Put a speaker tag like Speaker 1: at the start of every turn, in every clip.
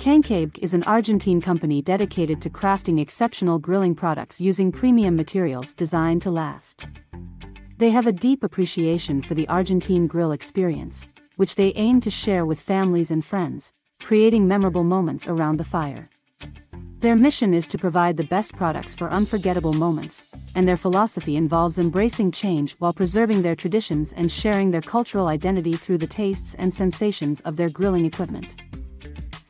Speaker 1: Kankay is an Argentine company dedicated to crafting exceptional grilling products using premium materials designed to last. They have a deep appreciation for the Argentine grill experience, which they aim to share with families and friends, creating memorable moments around the fire. Their mission is to provide the best products for unforgettable moments, and their philosophy involves embracing change while preserving their traditions and sharing their cultural identity through the tastes and sensations of their grilling equipment.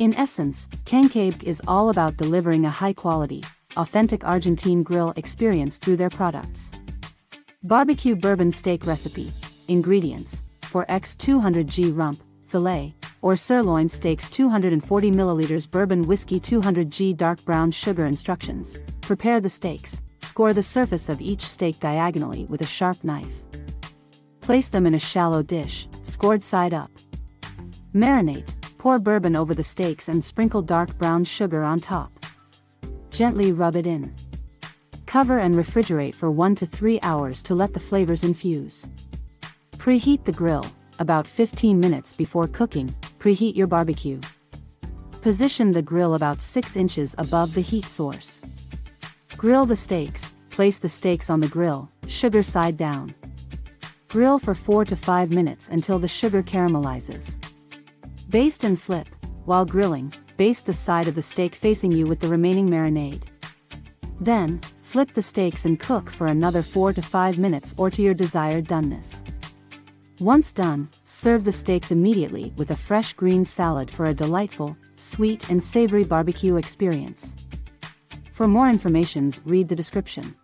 Speaker 1: In essence, Kankay is all about delivering a high-quality, authentic Argentine grill experience through their products. Barbecue Bourbon Steak Recipe Ingredients For X200G Rump, Filet, or sirloin steaks 240 ml bourbon whiskey 200g dark brown sugar instructions. Prepare the steaks, score the surface of each steak diagonally with a sharp knife. Place them in a shallow dish, scored side up. Marinate, pour bourbon over the steaks and sprinkle dark brown sugar on top. Gently rub it in. Cover and refrigerate for 1 to 3 hours to let the flavors infuse. Preheat the grill, about 15 minutes before cooking, Preheat your barbecue. Position the grill about 6 inches above the heat source. Grill the steaks, place the steaks on the grill, sugar side down. Grill for 4 to 5 minutes until the sugar caramelizes. Baste and flip, while grilling, baste the side of the steak facing you with the remaining marinade. Then, flip the steaks and cook for another 4 to 5 minutes or to your desired doneness. Once done, serve the steaks immediately with a fresh green salad for a delightful, sweet and savory barbecue experience. For more information, read the description.